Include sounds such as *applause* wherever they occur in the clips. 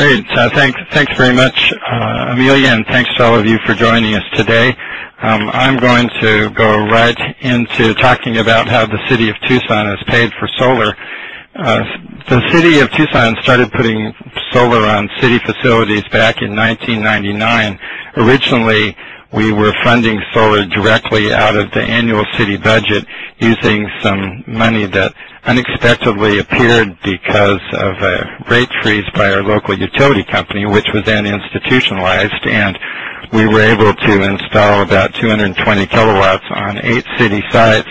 Great. Uh, thanks, thanks very much, uh, Amelia, and thanks to all of you for joining us today. Um, I'm going to go right into talking about how the city of Tucson has paid for solar. Uh, the city of Tucson started putting solar on city facilities back in 1999. Originally, we were funding solar directly out of the annual city budget using some money that unexpectedly appeared because of a rate freeze by our local utility company, which was then institutionalized, and we were able to install about 220 kilowatts on eight city sites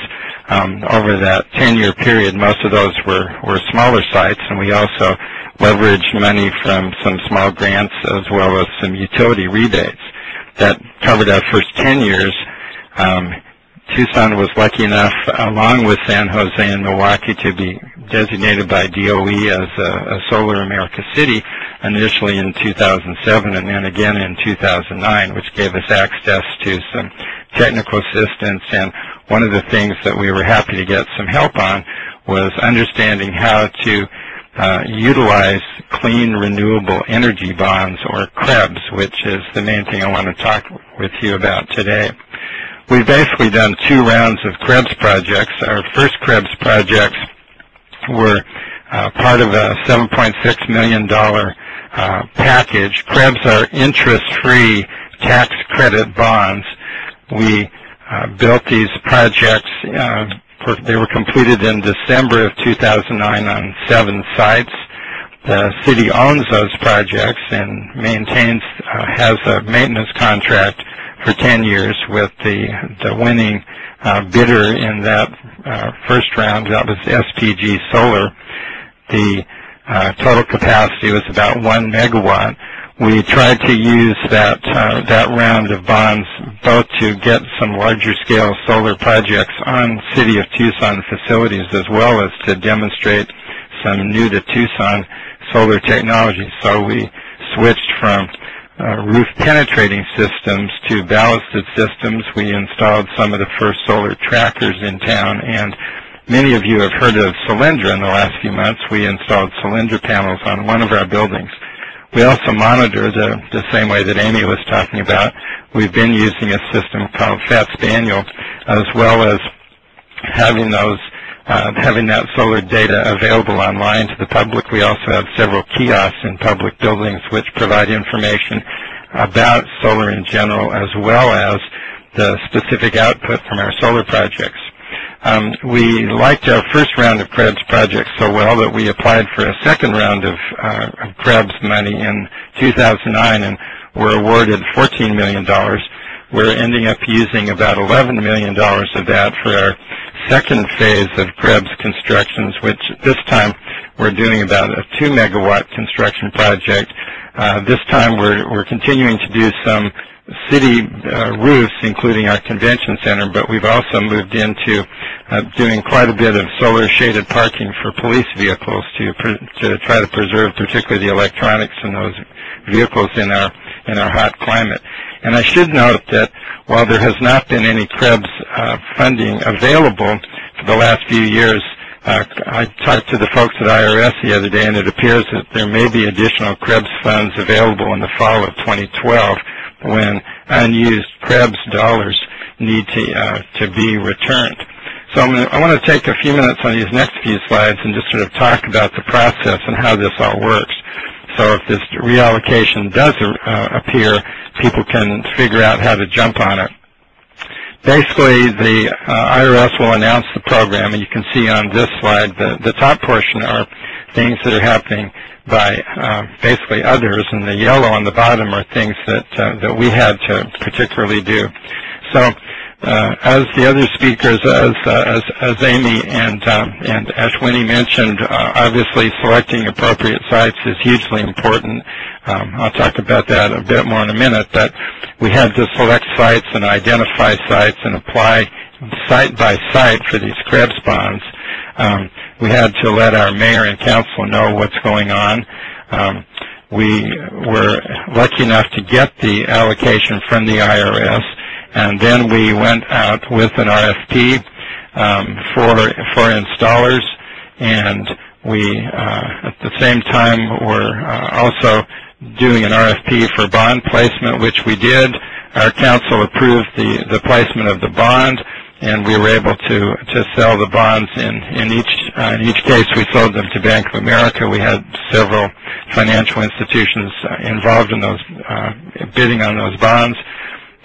um, over that 10-year period. Most of those were, were smaller sites, and we also leveraged money from some small grants as well as some utility rebates that covered our first 10 years. Um, Tucson was lucky enough, along with San Jose and Milwaukee, to be designated by DOE as a, a, Solar America City initially in 2007 and then again in 2009, which gave us access to some technical assistance. And one of the things that we were happy to get some help on was understanding how to uh, utilize clean renewable energy bonds or CREBs, which is the main thing I want to talk with you about today. We've basically done two rounds of CREBS projects. Our first CREBS projects were uh, part of a $7.6 million uh, package. CREBS are interest-free tax credit bonds. We uh, built these projects uh, they were completed in December of 2009 on seven sites. The city owns those projects and maintains, uh, has a maintenance contract for 10 years with the, the winning uh, bidder in that uh, first round. That was SPG Solar. The uh, total capacity was about one megawatt we tried to use that uh, that round of bonds both to get some larger scale solar projects on City of Tucson facilities as well as to demonstrate some new to Tucson solar technology. So we switched from uh, roof penetrating systems to ballasted systems. We installed some of the first solar trackers in town and many of you have heard of Solyndra in the last few months. We installed Solyndra panels on one of our buildings. We also monitor the, the same way that Amy was talking about. We've been using a system called Fat Spaniel as well as having those uh, having that solar data available online to the public. We also have several kiosks in public buildings which provide information about solar in general as well as the specific output from our solar projects. Um, we liked our first round of CREBs projects so well that we applied for a second round of, uh, of CREBs money in 2009 and were awarded $14 million. We're ending up using about $11 million of that for our second phase of CREBs constructions, which this time we're doing about a 2 megawatt construction project. Uh, this time we're, we're continuing to do some city uh, roofs, including our convention center, but we've also moved into uh, doing quite a bit of solar shaded parking for police vehicles to to try to preserve particularly the electronics in those vehicles in our in our hot climate. And I should note that while there has not been any CREBs uh, funding available for the last few years, uh, I talked to the folks at IRS the other day, and it appears that there may be additional CREBs funds available in the fall of 2012 when unused CREBs dollars need to, uh, to be returned. So gonna, i want to take a few minutes on these next few slides and just sort of talk about the process and how this all works. So if this reallocation does uh, appear, people can figure out how to jump on it. Basically, the uh, IRS will announce the program, and you can see on this slide the, the top portion are things that are happening by uh, basically others, and the yellow on the bottom are things that uh, that we had to particularly do. So, uh, as the other speakers, as uh, as, as Amy and um, and Ashwini mentioned, uh, obviously selecting appropriate sites is hugely important. Um, I'll talk about that a bit more in a minute, but we had to select sites and identify sites and apply site by site for these CREBs bonds. Um, we had to let our mayor and council know what's going on. Um, we were lucky enough to get the allocation from the IRS, and then we went out with an RFP um, for for installers, and We, uh, at the same time, were uh, also doing an RFP for bond placement, which we did. Our council approved the, the placement of the bond, and we were able to, to sell the bonds in, in each uh, in each case we sold them to Bank of America. We had several financial institutions uh, involved in those uh, bidding on those bonds.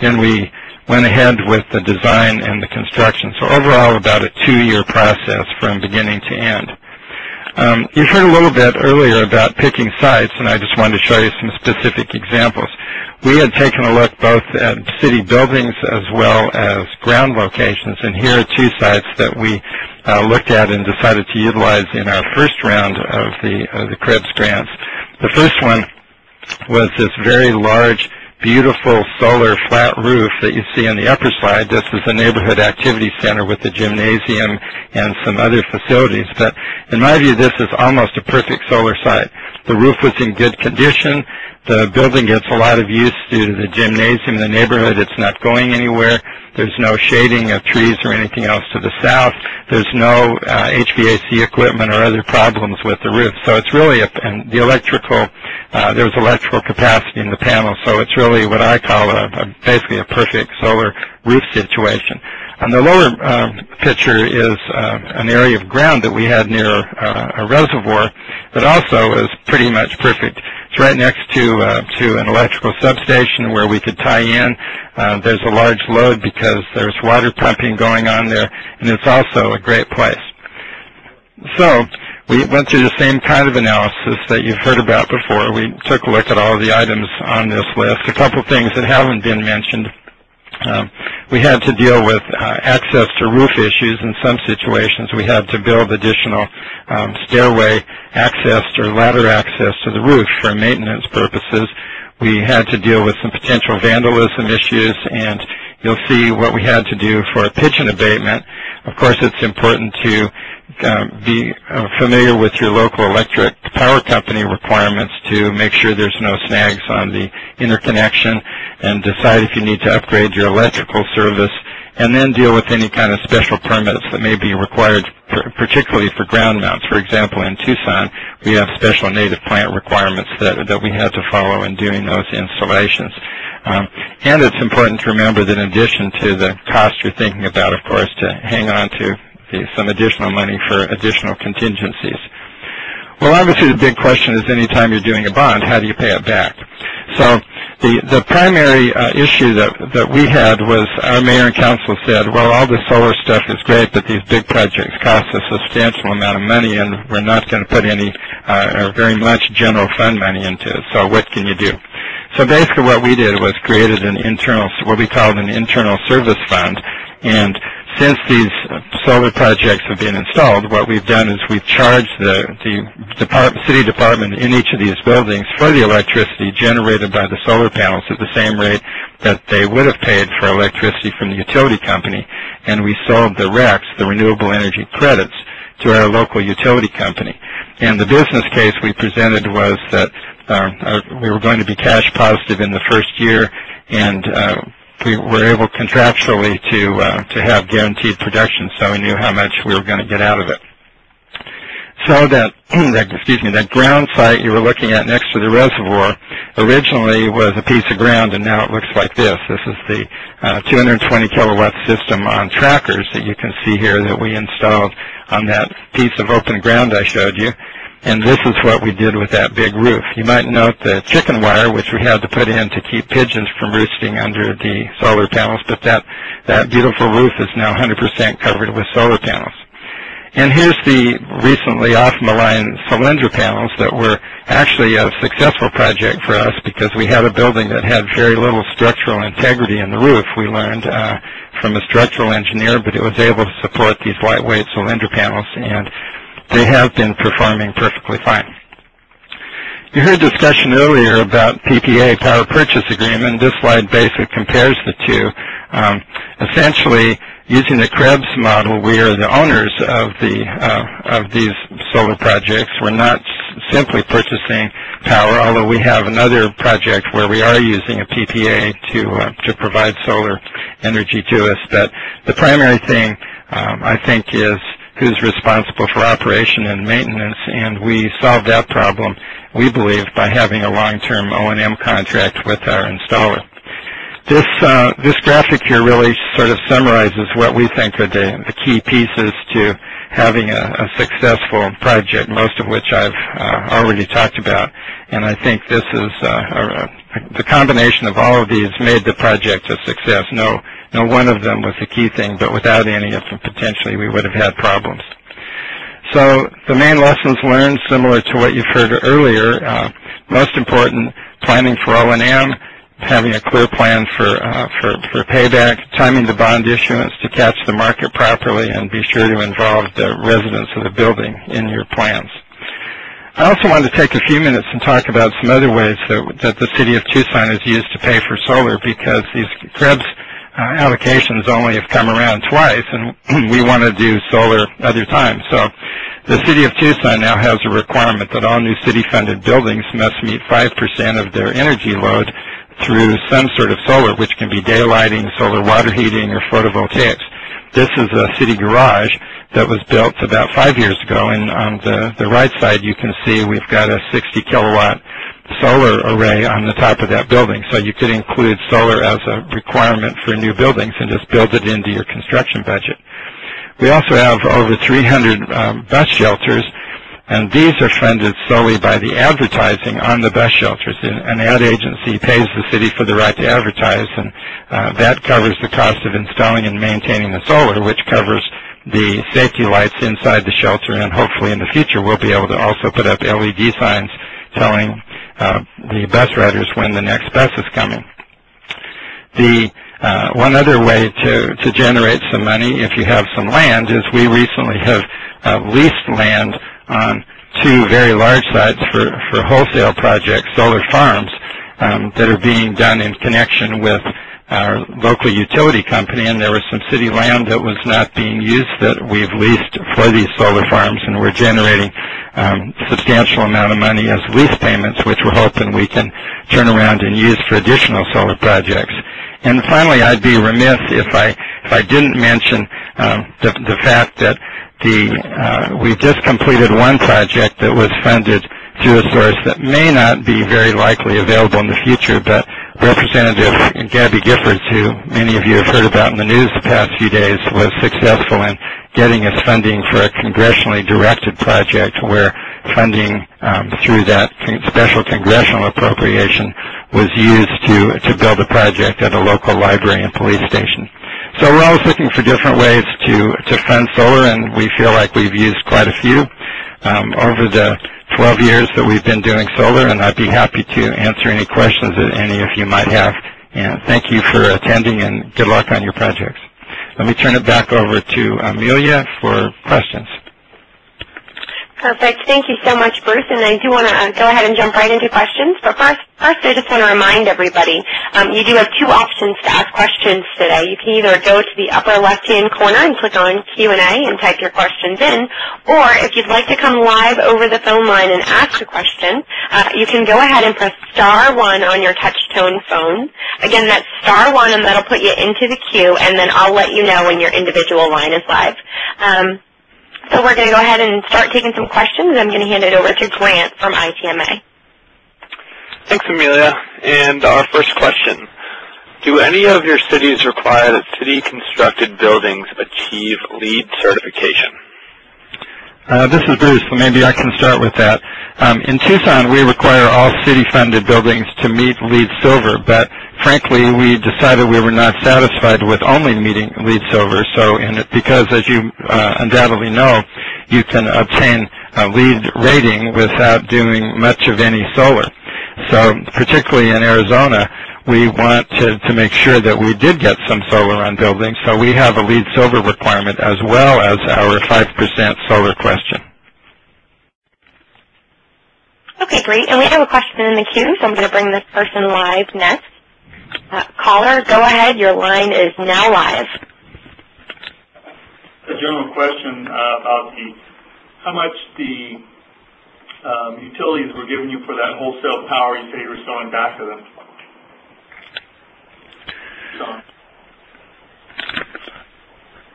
Then we went ahead with the design and the construction. So overall about a two-year process from beginning to end. Um, you've heard a little bit earlier about picking sites, and I just wanted to show you some specific examples. We had taken a look both at city buildings as well as ground locations, and here are two sites that we uh, looked at and decided to utilize in our first round of the, of the CREBS grants. The first one was this very large beautiful solar flat roof that you see on the upper slide. This is a neighborhood activity center with a gymnasium and some other facilities. But in my view, this is almost a perfect solar site. The roof was in good condition. The building gets a lot of use due to the gymnasium in the neighborhood. It's not going anywhere. There's no shading of trees or anything else to the south. There's no uh, HVAC equipment or other problems with the roof. So it's really, a, and the electrical, uh, there's electrical capacity in the panel. So it's really what I call a, a basically a perfect solar roof situation. On the lower uh, picture is uh, an area of ground that we had near uh, a reservoir that also is pretty much perfect. It's right next to uh, to an electrical substation where we could tie in. Uh, there's a large load because there's water pumping going on there, and it's also a great place. So we went through the same kind of analysis that you've heard about before. We took a look at all the items on this list. A couple things that haven't been mentioned um, we had to deal with uh, access to roof issues. In some situations, we had to build additional um, stairway access or ladder access to the roof for maintenance purposes. We had to deal with some potential vandalism issues, and you'll see what we had to do for a pigeon abatement. Of course, it's important to uh, be uh, familiar with your local electric power company requirements to make sure there's no snags on the interconnection and decide if you need to upgrade your electrical service and then deal with any kind of special permits that may be required, particularly for ground mounts. For example, in Tucson, we have special native plant requirements that, that we had to follow in doing those installations. Um, and it's important to remember that in addition to the cost you're thinking about, of course, to hang on to some additional money for additional contingencies. Well, obviously the big question is anytime you're doing a bond, how do you pay it back? So the, the primary uh, issue that, that we had was our mayor and council said, well, all the solar stuff is great, but these big projects cost a substantial amount of money, and we're not going to put any uh, or very much general fund money into it. So what can you do? So basically what we did was created an internal, what we called an internal service fund, and since these solar projects have been installed, what we've done is we've charged the, the city department in each of these buildings for the electricity generated by the solar panels at the same rate that they would have paid for electricity from the utility company. And we sold the RECs, the renewable energy credits, to our local utility company. And the business case we presented was that uh, we were going to be cash positive in the first year and uh, we were able contractually to uh, to have guaranteed production, so we knew how much we were going to get out of it. So that, *clears throat* that excuse me, that ground site you were looking at next to the reservoir originally was a piece of ground, and now it looks like this. This is the uh, 220 kilowatt system on trackers that you can see here that we installed on that piece of open ground I showed you. And this is what we did with that big roof. You might note the chicken wire, which we had to put in to keep pigeons from roosting under the solar panels, but that, that beautiful roof is now 100% covered with solar panels. And here's the recently off-the-line Solyndra panels that were actually a successful project for us because we had a building that had very little structural integrity in the roof. We learned uh, from a structural engineer, but it was able to support these lightweight Solyndra panels, and they have been performing perfectly fine. You heard discussion earlier about PPA, Power Purchase Agreement. This slide basically compares the two. Um, essentially, using the CREBs model, we are the owners of the uh, of these solar projects. We're not simply purchasing power, although we have another project where we are using a PPA to uh, to provide solar energy to us. But the primary thing um, I think is who's responsible for operation and maintenance, and we solved that problem, we believe, by having a long-term O&M contract with our installer. This, uh, this graphic here really sort of summarizes what we think are the, the key pieces to having a, a, successful project, most of which I've uh, already talked about. And I think this is uh, a, a, the combination of all of these made the project a success. No, no one of them was the key thing, but without any of them, potentially we would have had problems. So the main lessons learned, similar to what you've heard earlier, uh, most important, planning for O&M, having a clear plan for, uh, for, for payback, timing the bond issuance to catch the market properly, and be sure to involve the residents of the building in your plans. I also wanted to take a few minutes and talk about some other ways that, that the city of Tucson has used to pay for solar because these CREBS uh, allocations only have come around twice, and *clears throat* we want to do solar other times. So the city of Tucson now has a requirement that all new city-funded buildings must meet 5% of their energy load through some sort of solar, which can be daylighting, solar water heating, or photovoltaics. This is a city garage that was built about five years ago, and on the, the right side you can see we've got a 60 kilowatt solar array on the top of that building. So you could include solar as a requirement for new buildings and just build it into your construction budget. We also have over 300 um, bus shelters and these are funded solely by the advertising on the bus shelters. An ad agency pays the city for the right to advertise, and uh, that covers the cost of installing and maintaining the solar, which covers the safety lights inside the shelter, and hopefully in the future we'll be able to also put up LED signs telling uh, the bus riders when the next bus is coming. The uh, one other way to, to generate some money, if you have some land, is we recently have uh, leased land on two very large sites for, for wholesale projects, solar farms, um, that are being done in connection with our local utility company, and there was some city land that was not being used that we've leased for these solar farms, and we're generating um, substantial amount of money as lease payments, which we're hoping we can turn around and use for additional solar projects. And finally, I'd be remiss if I if I didn't mention um, the, the fact that the uh, we just completed one project that was funded through a source that may not be very likely available in the future, but Representative Gabby Giffords, who many of you have heard about in the news the past few days, was successful in getting us funding for a congressionally directed project where funding um, through that con special congressional appropriation was used to, to build a project at a local library and police station. So we're always looking for different ways to, to fund solar, and we feel like we've used quite a few um, over the 12 years that we've been doing solar, and I'd be happy to answer any questions that any of you might have. And thank you for attending, and good luck on your projects. Let me turn it back over to Amelia for questions. Perfect. Thank you so much, Bruce. And I do want to uh, go ahead and jump right into questions. But first, first I just want to remind everybody, um, you do have two options to ask questions today. You can either go to the upper left-hand corner and click on Q&A and type your questions in, or if you'd like to come live over the phone line and ask a question, uh, you can go ahead and press star one on your touch-tone phone. Again, that's star one, and that'll put you into the queue, and then I'll let you know when your individual line is live. Um, so we're going to go ahead and start taking some questions. I'm going to hand it over to Grant from ICMA. Thanks, Amelia. And our first question. Do any of your cities require that city-constructed buildings achieve LEED certification? Uh, this is Bruce, so maybe I can start with that. Um, in Tucson, we require all city-funded buildings to meet LEED Silver, but frankly, we decided we were not satisfied with only meeting LEED Silver. So, it, because as you uh, undoubtedly know, you can obtain a LEED rating without doing much of any solar. So, particularly in Arizona, we want to, to make sure that we did get some solar on buildings. So we have a LEED silver requirement as well as our 5% solar question. Okay, great. And we have a question in the queue, so I'm going to bring this person live next. Uh, caller, go ahead. Your line is now live. A general question uh, about the how much the um, utilities were giving you for that wholesale power you say you were selling back to them.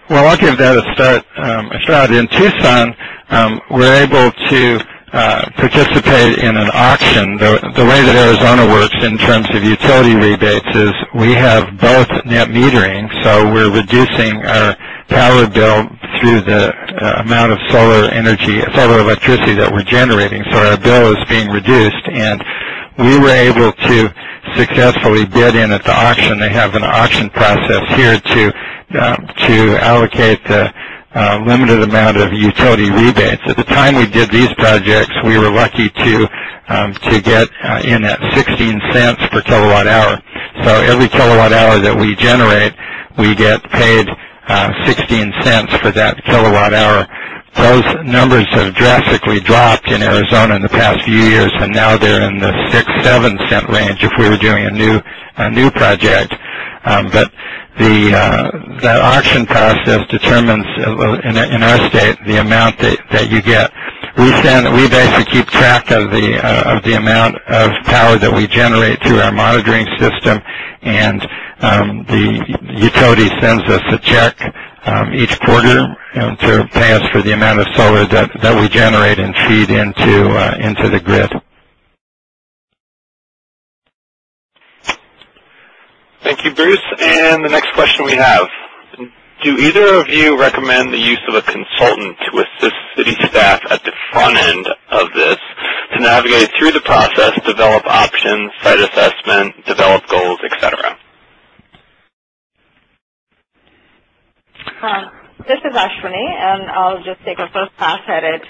Well, I'll give that a start. Um, a start in Tucson. Um, we're able to uh, participate in an auction. The, the way that Arizona works in terms of utility rebates is we have both net metering, so we're reducing our power bill through the uh, amount of solar energy, solar electricity that we're generating. So our bill is being reduced, and we were able to successfully bid in at the auction. They have an auction process here to um, to allocate the limited amount of utility rebates. At the time we did these projects, we were lucky to um, to get uh, in at 16 cents per kilowatt hour. So every kilowatt hour that we generate, we get paid uh, 16 cents for that kilowatt hour. Those numbers have drastically dropped in Arizona in the past few years, and now they're in the six, seven cent range if we were doing a new a new project. Um, but the uh, that auction process determines uh, in, in our state the amount that, that you get. We send we basically keep track of the uh, of the amount of power that we generate through our monitoring system, and um, the utility sends us a check um, each quarter know, to pay us for the amount of solar that, that we generate and feed into uh, into the grid. Thank you, Bruce. And the next question we have. Do either of you recommend the use of a consultant to assist city staff at the front end of this to navigate through the process, develop options, site assessment, develop goals, etc.? Um, this is Ashwini, and I'll just take a first pass at it.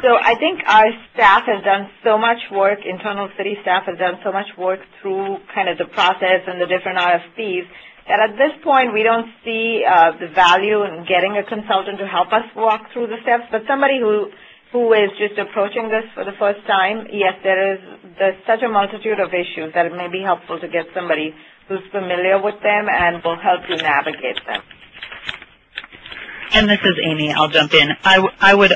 So I think our staff has done so much work, internal city staff has done so much work through kind of the process and the different RFPs that at this point we don't see uh, the value in getting a consultant to help us walk through the steps. But somebody who who is just approaching this for the first time, yes, there is there's such a multitude of issues that it may be helpful to get somebody who's familiar with them and will help you navigate them. And this is Amy. I'll jump in. I, I would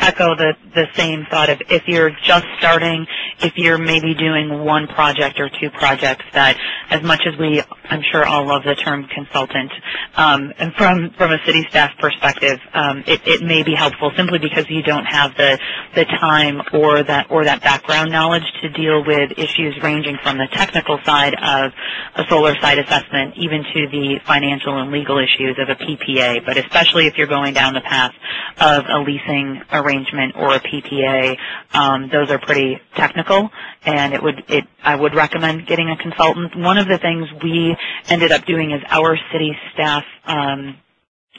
echo the, the same thought of if you're just starting, if you're maybe doing one project or two projects that as much as we, I'm sure all love the term consultant, um, and from, from a city staff perspective, um, it, it may be helpful simply because you don't have the, the time or that, or that background knowledge to deal with issues ranging from the technical side of a solar site assessment even to the financial and legal issues of a PPA, but especially if you're going down the path of a leasing arrangement or a PPA, um, those are pretty technical, and it would it I would recommend getting a consultant. One of the things we ended up doing is our city staff. Um,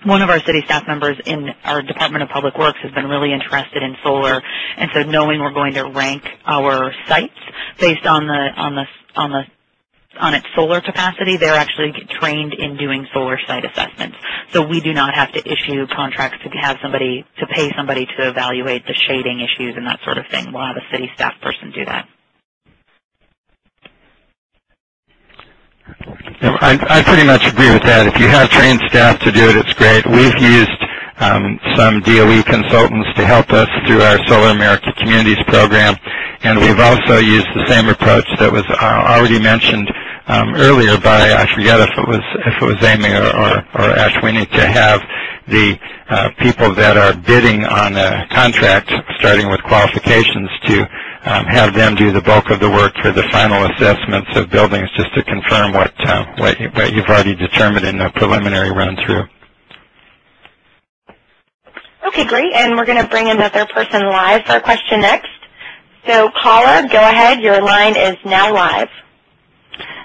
one of our city staff members in our Department of Public Works has been really interested in solar, and so knowing we're going to rank our sites based on the on the on the on its solar capacity, they're actually trained in doing solar site assessments. So we do not have to issue contracts to have somebody, to pay somebody to evaluate the shading issues and that sort of thing. We'll have a city staff person do that. I, I pretty much agree with that. If you have trained staff to do it, it's great. We've used um, some DOE consultants to help us through our Solar America Communities program, and we've also used the same approach that was uh, already mentioned um, earlier by I forget if it was if it was Amy or, or, or Ashwini to have the uh, people that are bidding on a contract, starting with qualifications, to um, have them do the bulk of the work for the final assessments of buildings, just to confirm what uh, what, you, what you've already determined in the preliminary run through. Okay, great. And we're going to bring another person live for a question next. So caller, go ahead. Your line is now live.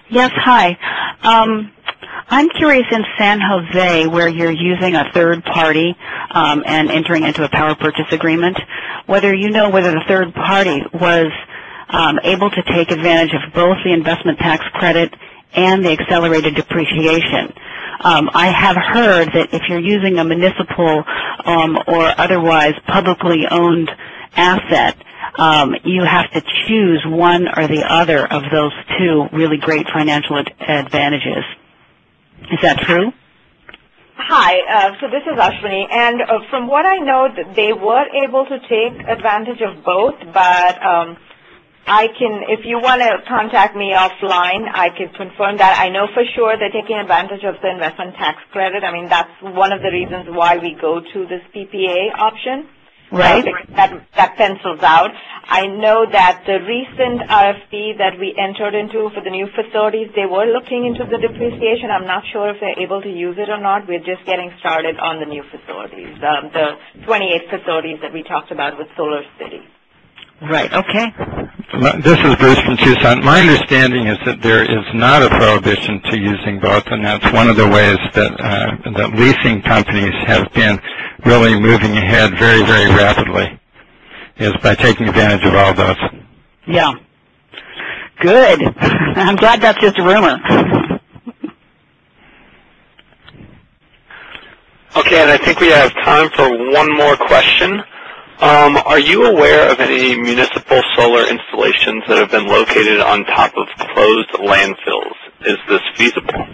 Yes, hi. Um, I'm curious in San Jose where you're using a third party um, and entering into a power purchase agreement, whether you know whether the third party was um, able to take advantage of both the investment tax credit and the accelerated depreciation. Um, I have heard that if you're using a municipal um, or otherwise publicly owned asset, um, you have to choose one or the other of those two really great financial ad- advantages. Is that true? Hi, uh, so this is Ashwini, and uh, from what I know, they were able to take advantage of both, but um, I can, if you want to contact me offline, I can confirm that. I know for sure they're taking advantage of the investment tax credit. I mean, that's one of the reasons why we go to this PPA option. Right. That, that pencils out. I know that the recent RFP that we entered into for the new facilities, they were looking into the depreciation. I'm not sure if they're able to use it or not. We're just getting started on the new facilities, um, the 28 facilities that we talked about with Solar City. Right. Okay. This is Bruce from Tucson. My understanding is that there is not a prohibition to using both, and that's one of the ways that uh, that leasing companies have been really moving ahead very, very rapidly, is by taking advantage of all those. Yeah. Good. *laughs* I'm glad that's just a rumor. Okay, and I think we have time for one more question. Um, are you aware of any municipal solar installations that have been located on top of closed landfills? Is this feasible?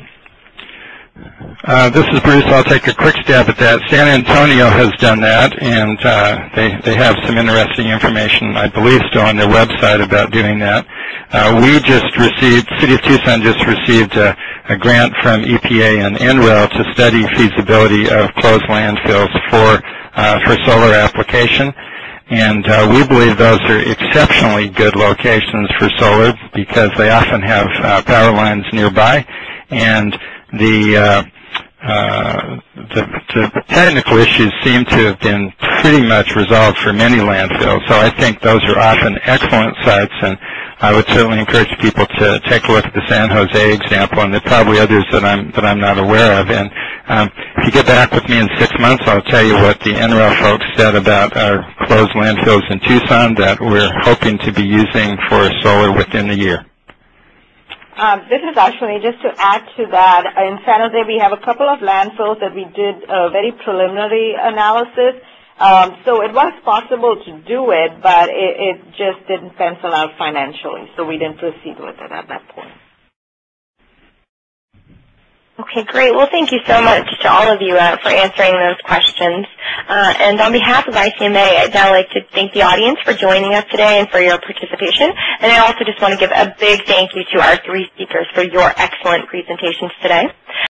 Uh, this is Bruce. I'll take a quick stab at that. San Antonio has done that, and uh, they they have some interesting information, I believe, still on their website about doing that. Uh, we just received, City of Tucson just received a, a grant from EPA and NREL to study feasibility of closed landfills for uh, for solar application. And uh, we believe those are exceptionally good locations for solar because they often have uh, power lines nearby, and the uh, uh, the, the technical issues seem to have been pretty much resolved for many landfills. So I think those are often excellent sites, and I would certainly encourage people to take a look at the San Jose example, and there are probably others that I'm that I'm not aware of. And um, if you get back with me in six months, I'll tell you what the NREL folks said about our closed landfills in Tucson that we're hoping to be using for solar within the year. Um, this is actually just to add to that. In San Jose, we have a couple of landfills that we did a very preliminary analysis. Um, so it was possible to do it, but it, it just didn't pencil out financially, so we didn't proceed with it at that point. Okay, great. Well, thank you so much to all of you uh, for answering those questions. Uh, and on behalf of ICMA, I'd now like to thank the audience for joining us today and for your participation. And I also just want to give a big thank you to our three speakers for your excellent presentations today.